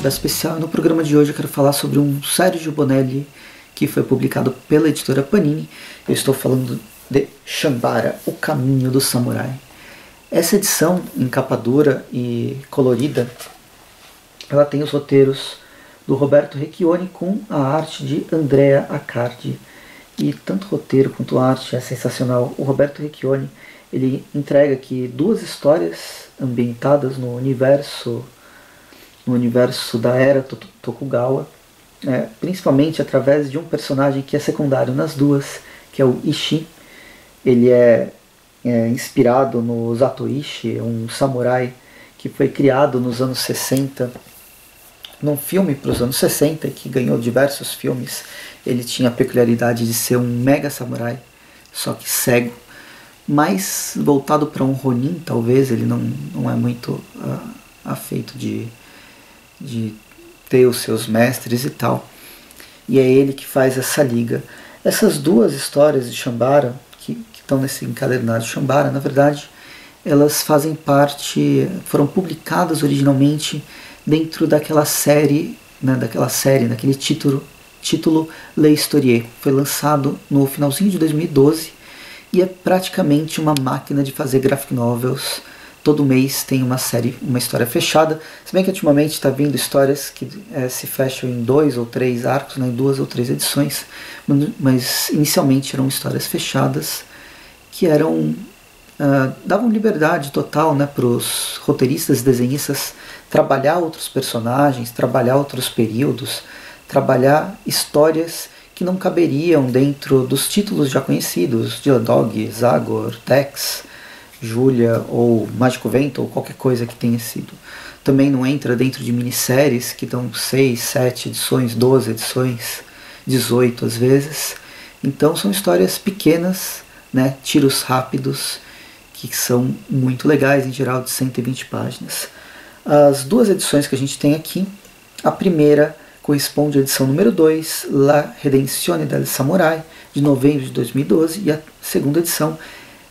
da Especial no programa de hoje eu quero falar sobre um Sérgio Bonelli que foi publicado pela editora Panini. Eu estou falando de Shambara, O Caminho do Samurai. Essa edição em capa dura e colorida, ela tem os roteiros do Roberto Recchioni com a arte de Andrea Accardi. E tanto o roteiro quanto a arte é sensacional. O Roberto Recchioni ele entrega aqui duas histórias ambientadas no universo no universo da era Tokugawa, é, principalmente através de um personagem que é secundário nas duas, que é o Ishi. Ele é, é inspirado no Zatoichi, um samurai que foi criado nos anos 60, num filme para os anos 60, que ganhou diversos filmes. Ele tinha a peculiaridade de ser um mega samurai, só que cego mais voltado para um Ronin, talvez, ele não, não é muito uh, afeito de, de ter os seus mestres e tal. E é ele que faz essa liga. Essas duas histórias de Shambara, que, que estão nesse encadernado de Shambara, na verdade, elas fazem parte, foram publicadas originalmente dentro daquela série, né, daquela série, daquele título, título Le Historier. Foi lançado no finalzinho de 2012 e é praticamente uma máquina de fazer graphic novels. Todo mês tem uma série, uma história fechada. Se bem que ultimamente está vindo histórias que é, se fecham em dois ou três arcos, né, em duas ou três edições, mas inicialmente eram histórias fechadas que eram uh, davam liberdade total né, para os roteiristas e desenhistas trabalhar outros personagens, trabalhar outros períodos, trabalhar histórias que não caberiam dentro dos títulos já conhecidos, Diodog, Zagor, Tex, Julia ou Mágico Vento ou qualquer coisa que tenha sido. Também não entra dentro de minisséries que dão 6, 7 edições, 12 edições, 18 às vezes. Então são histórias pequenas, né, tiros rápidos, que são muito legais, em geral de 120 páginas. As duas edições que a gente tem aqui, a primeira corresponde à edição número 2, La Redenzione del Samurai, de novembro de 2012, e a segunda edição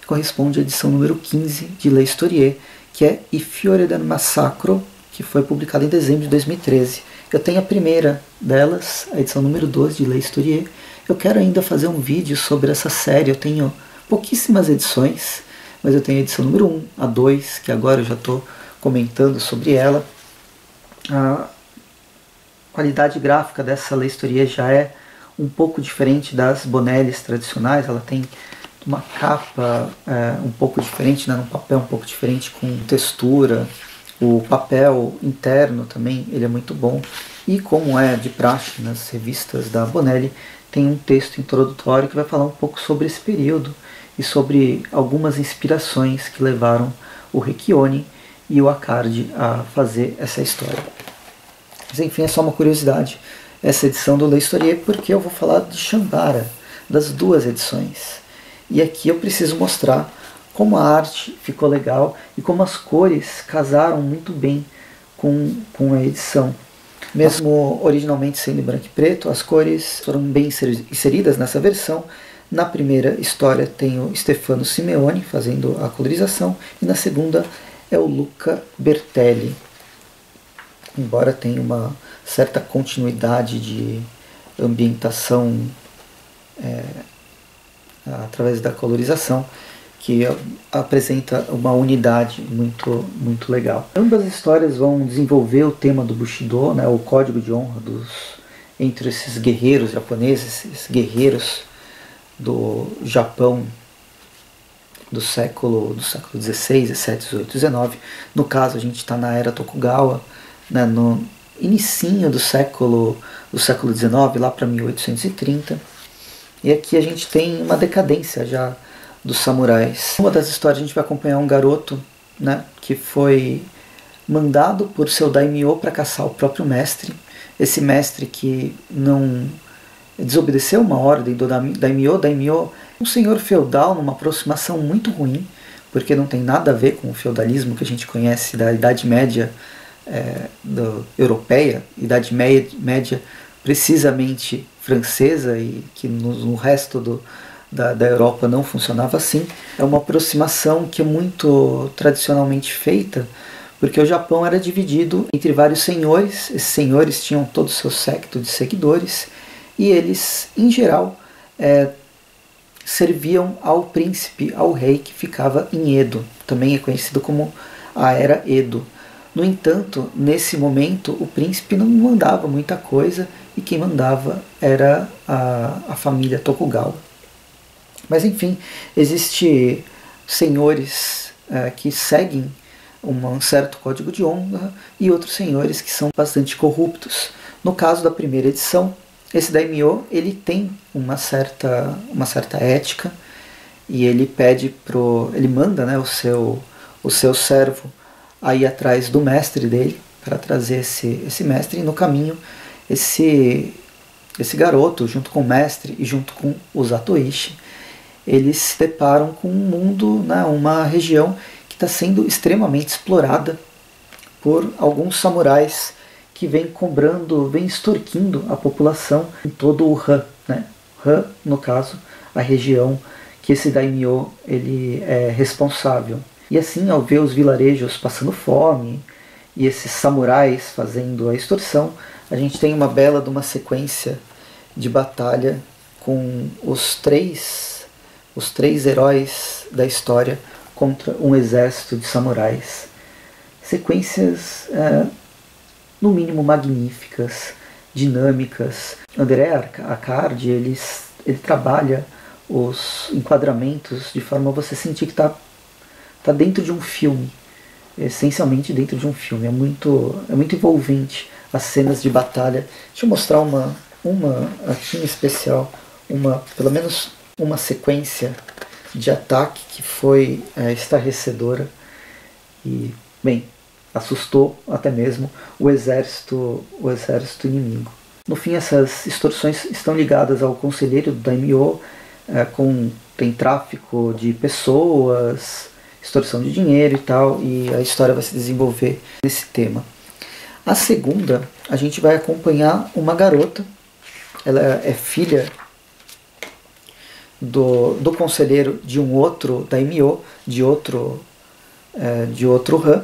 corresponde à edição número 15 de La Historie, que é I Fiore del Massacro, que foi publicada em dezembro de 2013. Eu tenho a primeira delas, a edição número 12 de La Historie. Eu quero ainda fazer um vídeo sobre essa série, eu tenho pouquíssimas edições, mas eu tenho a edição número 1, a 2, que agora eu já estou comentando sobre ela. A qualidade gráfica dessa leistoria já é um pouco diferente das Bonellis tradicionais, ela tem uma capa é, um pouco diferente, né, um papel um pouco diferente com textura, o papel interno também ele é muito bom e como é de praxe nas revistas da Bonelli tem um texto introdutório que vai falar um pouco sobre esse período e sobre algumas inspirações que levaram o Recchioni e o Accardi a fazer essa história. Mas enfim, é só uma curiosidade essa edição do Le Historier, porque eu vou falar de Shambara, das duas edições. E aqui eu preciso mostrar como a arte ficou legal e como as cores casaram muito bem com, com a edição. Mesmo originalmente sendo branco e preto, as cores foram bem inseridas nessa versão. Na primeira história tem o Stefano Simeone fazendo a colorização e na segunda é o Luca Bertelli embora tenha uma certa continuidade de ambientação é, através da colorização, que apresenta uma unidade muito, muito legal. Ambas as histórias vão desenvolver o tema do Bushido, né, o código de honra dos, entre esses guerreiros japoneses, esses guerreiros do Japão do século do século 16, 17, 18, 19. No caso, a gente está na era Tokugawa, né, no inicinho do século do século XIX, lá para 1830. E aqui a gente tem uma decadência já dos samurais. Uma das histórias a gente vai acompanhar um garoto né, que foi mandado por seu daimyo para caçar o próprio mestre. Esse mestre que não desobedeceu uma ordem do daimyo, daimyo um senhor feudal numa aproximação muito ruim, porque não tem nada a ver com o feudalismo que a gente conhece da Idade Média é, do, europeia, Idade Média precisamente francesa e que no, no resto do, da, da, Europa não funcionava assim. É uma aproximação que é muito tradicionalmente feita porque o Japão era dividido entre vários senhores, esses senhores tinham todo o seu séquito de seguidores, e eles, em geral, é, serviam ao príncipe, ao rei que ficava em Edo, também é conhecido como a Era Edo. No entanto, nesse momento, o príncipe não mandava muita coisa e quem mandava era a, a família Tokugawa. Mas enfim, existem senhores é, que seguem um certo código de honra e outros senhores que são bastante corruptos. No caso da primeira edição, esse daimyo ele tem uma certa, uma certa ética e ele pede pro, ele manda, né, o seu o seu servo a ir atrás do mestre dele para trazer esse esse mestre e no caminho esse esse garoto junto com o mestre e junto com os Atoishi eles se deparam com um mundo, né, uma região que está sendo extremamente explorada por alguns samurais que vem cobrando, vem extorquindo a população em todo o Han. Né? Han, no caso, a região que esse daimyo ele é responsável. E assim, ao ver os vilarejos passando fome e esses samurais fazendo a extorsão, a gente tem uma bela de uma sequência de batalha com os três os três heróis da história contra um exército de samurais. Sequências é, no mínimo magníficas, dinâmicas. André Accardi, ele, ele trabalha os enquadramentos de forma a você sentir que está tá dentro de um filme, essencialmente dentro de um filme. É muito, é muito envolvente as cenas de batalha. Deixa eu mostrar uma, uma aqui em especial, uma, pelo menos uma sequência de ataque que foi é, estarrecedora. E, bem, assustou até mesmo o exército, o exército inimigo. No fim, essas extorsões estão ligadas ao conselheiro do Daimyo, é, com tem tráfico de pessoas, extorsão de dinheiro e tal, e a história vai se desenvolver nesse tema. A segunda, a gente vai acompanhar uma garota, ela é filha do, do conselheiro de um outro daimyo, de outro, é, de outro Han,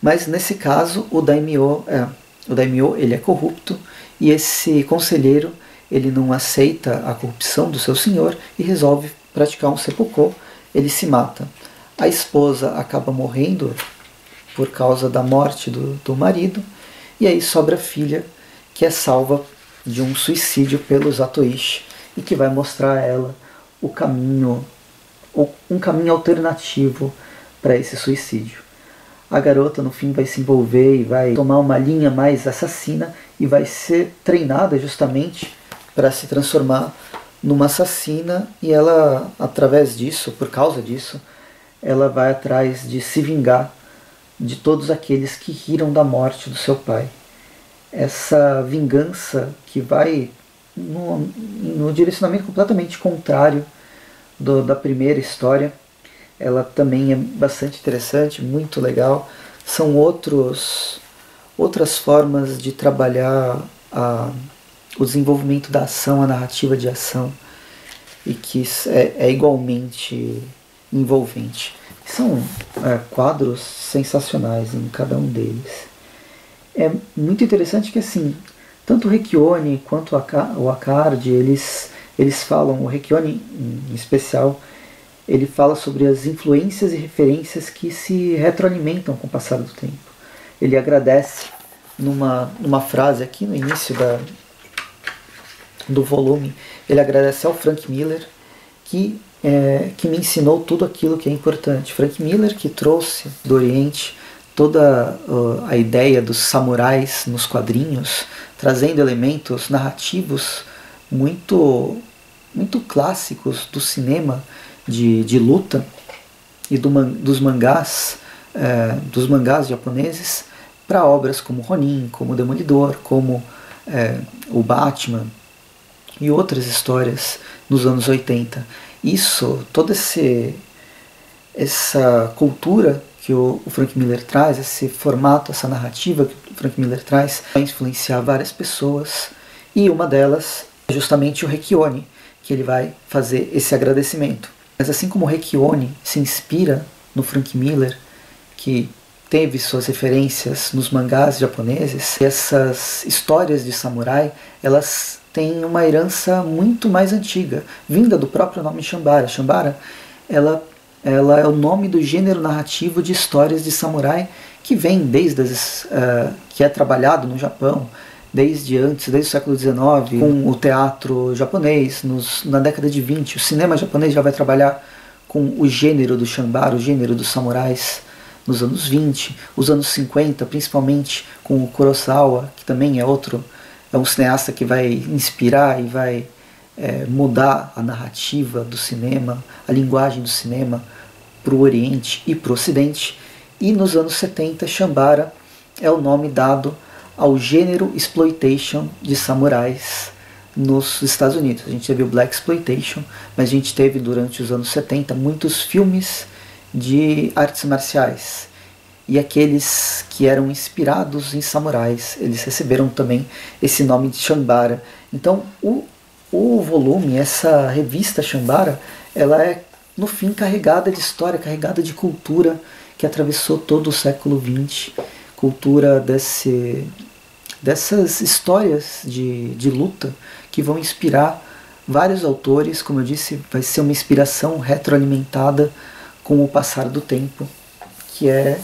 mas nesse caso, o daimyo, é, o daimyo ele é corrupto e esse conselheiro ele não aceita a corrupção do seu senhor e resolve praticar um seppuku. Ele se mata. A esposa acaba morrendo por causa da morte do, do marido e aí sobra a filha que é salva de um suicídio pelos Atoishi e que vai mostrar a ela o caminho, um caminho alternativo para esse suicídio. A garota no fim vai se envolver e vai tomar uma linha mais assassina e vai ser treinada justamente para se transformar numa assassina e ela através disso, por causa disso, ela vai atrás de se vingar de todos aqueles que riram da morte do seu pai. Essa vingança que vai no, no direcionamento completamente contrário do, da primeira história ela também é bastante interessante, muito legal. São outros, outras formas de trabalhar a, o desenvolvimento da ação, a narrativa de ação, e que é, é igualmente envolvente. São é, quadros sensacionais em cada um deles. É muito interessante que assim, tanto o Requione quanto o Acard, eles, eles falam, o Requione em especial, ele fala sobre as influências e referências que se retroalimentam com o passar do tempo. Ele agradece numa, numa frase aqui no início da, do volume, ele agradece ao Frank Miller que, é, que me ensinou tudo aquilo que é importante. Frank Miller que trouxe do Oriente toda uh, a ideia dos samurais nos quadrinhos, trazendo elementos narrativos muito, muito clássicos do cinema de, de luta e do, dos mangás é, dos mangás japoneses para obras como Ronin, como Demolidor, como é, o Batman e outras histórias nos anos 80. Isso, toda esse, essa cultura que o, o, Frank Miller traz, esse formato, essa narrativa que o Frank Miller traz, vai influenciar várias pessoas e uma delas é justamente o Rekione, que ele vai fazer esse agradecimento. Mas assim como Requione se inspira no Frank Miller, que teve suas referências nos mangás japoneses, essas histórias de samurai, elas têm uma herança muito mais antiga, vinda do próprio nome Shambara. Shambara, ela, ela é o nome do gênero narrativo de histórias de samurai que vem desde as, uh, que é trabalhado no Japão desde antes, desde o século XIX, com o teatro japonês, nos, na década de 20. O cinema japonês já vai trabalhar com o gênero do Shambara, o gênero dos samurais, nos anos 20, os anos 50, principalmente com o Kurosawa, que também é outro, é um cineasta que vai inspirar e vai é, mudar a narrativa do cinema, a linguagem do cinema para o Oriente e para o Ocidente. E nos anos 70, Shambara é o nome dado ao gênero exploitation de samurais nos Estados Unidos. A gente teve o Black Exploitation, mas a gente teve durante os anos 70 muitos filmes de artes marciais. E aqueles que eram inspirados em samurais, eles receberam também esse nome de Shambara. Então, o, o volume, essa revista Shambara, ela é no fim carregada de história, carregada de cultura que atravessou todo o século XX, cultura desse, dessas histórias de, de luta que vão inspirar vários autores, como eu disse, vai ser uma inspiração retroalimentada com o passar do tempo, que é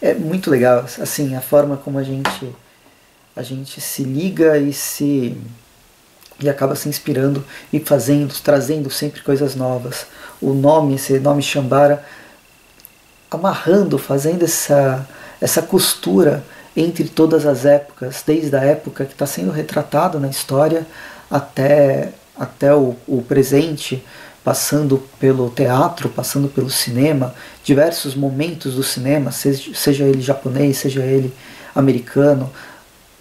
é muito legal, assim, a forma como a gente a gente se liga e se e acaba se inspirando e fazendo, trazendo sempre coisas novas. O nome, esse nome Shambara, amarrando, fazendo essa, essa costura entre todas as épocas, desde a época que está sendo retratada na história até, até o, o presente, passando pelo teatro, passando pelo cinema, diversos momentos do cinema, seja, ele japonês, seja ele americano,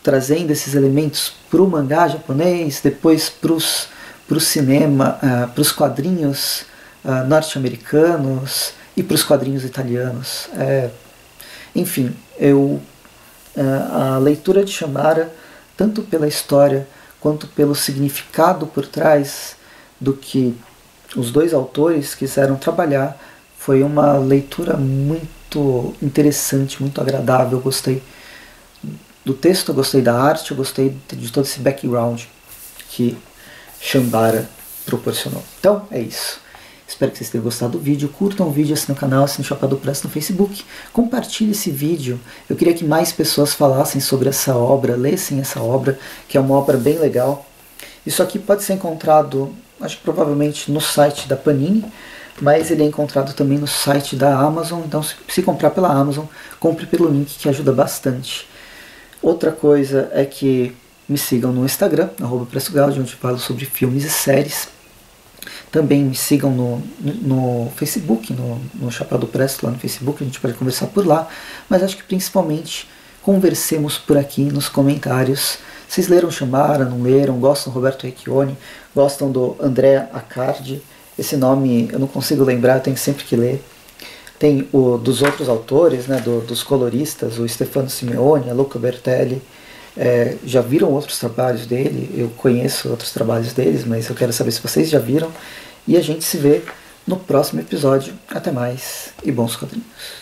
trazendo esses elementos para o mangá japonês, depois para o cinema, uh, para os quadrinhos uh, norte-americanos, e para os quadrinhos italianos. É, enfim, eu é, a leitura de Chamara, tanto pela história quanto pelo significado por trás do que os dois autores quiseram trabalhar, foi uma leitura muito interessante, muito agradável. Eu gostei do texto, eu gostei da arte, eu gostei de todo esse background que Shambara proporcionou. Então é isso. Espero que vocês tenham gostado do vídeo. Curtam o vídeo, assinem o canal, assinem o Chapéu Press no Facebook. Compartilhe esse vídeo. Eu queria que mais pessoas falassem sobre essa obra, lessem essa obra, que é uma obra bem legal. Isso aqui pode ser encontrado, acho que provavelmente no site da Panini, mas ele é encontrado também no site da Amazon. Então, se comprar pela Amazon, compre pelo link que ajuda bastante. Outra coisa é que me sigam no Instagram, arroba onde eu falo sobre filmes e séries. Também me sigam no, no Facebook, no, no Chapéu do Presto, lá no Facebook, a gente pode conversar por lá. Mas acho que principalmente conversemos por aqui nos comentários. Vocês leram Chamara, não leram? Gostam do Roberto Recchione? Gostam do André Accardi? Esse nome eu não consigo lembrar, eu tenho sempre que ler. Tem o dos outros autores, né, do, dos coloristas, o Stefano Simeone, a Luca Bertelli. É, já viram outros trabalhos dele? Eu conheço outros trabalhos deles, mas eu quero saber se vocês já viram. E a gente se vê no próximo episódio. Até mais e bons quadrinhos.